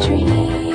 dream.